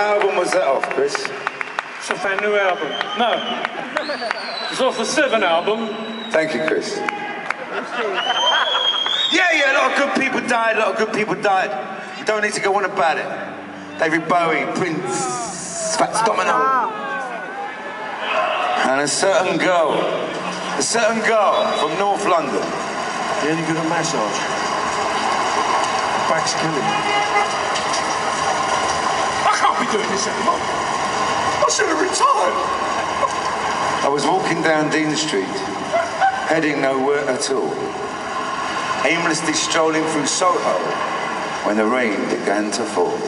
album was that off, Chris? It's off our new album. No. It's off the Seven album. Thank you, Chris. Yeah, yeah, a lot of good people died, a lot of good people died. You don't need to go on about it. David Bowie, Prince, Fats Domino. And a certain girl, a certain girl from North London. Really good at massage. Back's killing me. I can't be doing this anymore. I should have retired. I was walking down Dean Street, heading nowhere at all, aimlessly strolling through Soho when the rain began to fall.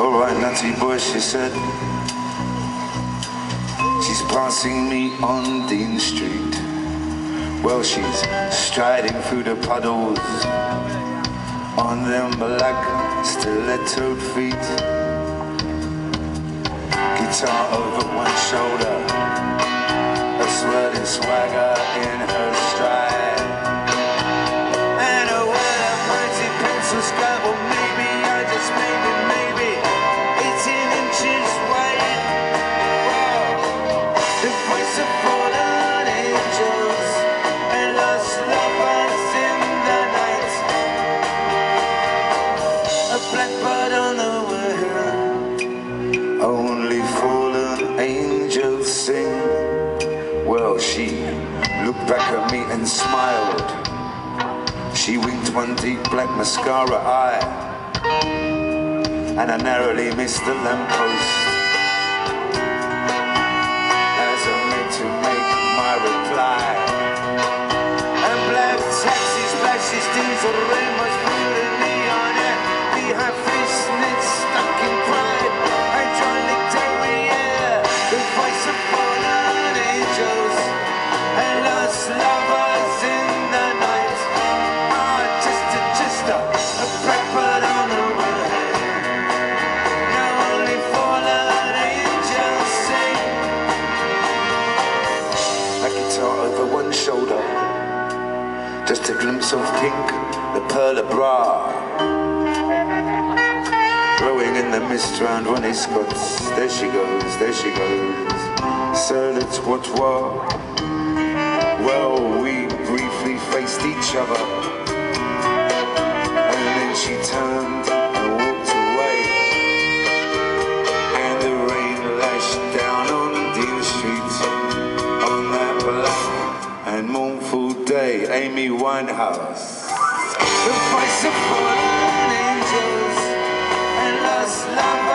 All right, nutty boy, she said. She's passing me on Dean Street. Well, she's striding through the puddles on them black stiletto feet. Guitar over one shoulder, a swirling swagger in Only fallen angels sing. Well, she looked back at me and smiled. She winked one deep black mascara eye. And I narrowly missed the lamppost. As I made to make my reply. And black taxis, flashes, diesel one shoulder. Just a glimpse of pink, the pearl of bra. Growing in the mist round Ronnie Scott's. There she goes, there she goes. Sir, let's what. Well, we briefly faced each other. and Mournful Day, Amy Winehouse. The of fallen angels and lost.